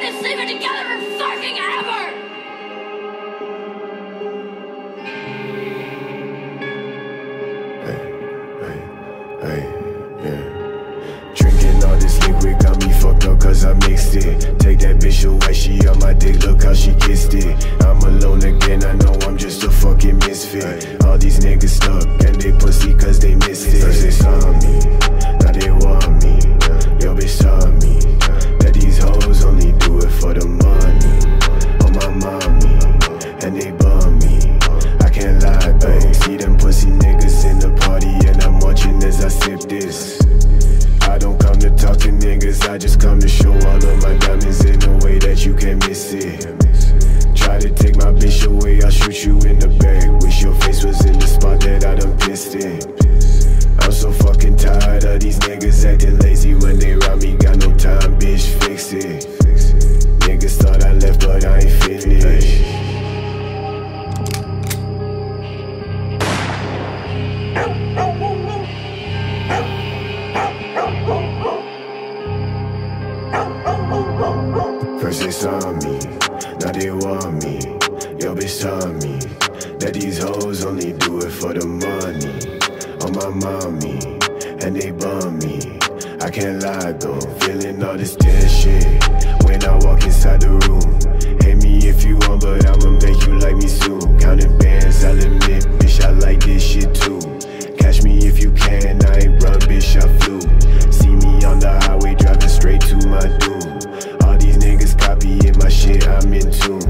been together for fucking ever! Drinking all this liquid got me fucked up cause I mixed it. Take that bitch away, she on my dick, look how she kissed it. I'm alone again, I know I just come to show all of my diamonds in a way that you can't miss it. Try to take my bitch away, I'll shoot you in the back. Wish your face was in the spot that I done pissed in. I'm so fucking tired of these niggas acting lazy when they rob me. Got no time, bitch, fix it. Niggas thought I left, but I ain't finished. First they saw me, now they want me. Yo, bitch saw me that these hoes only do it for the money. On my mommy, and they bum me. I can't lie though, feeling all this tension. When I walk inside I'm in tune.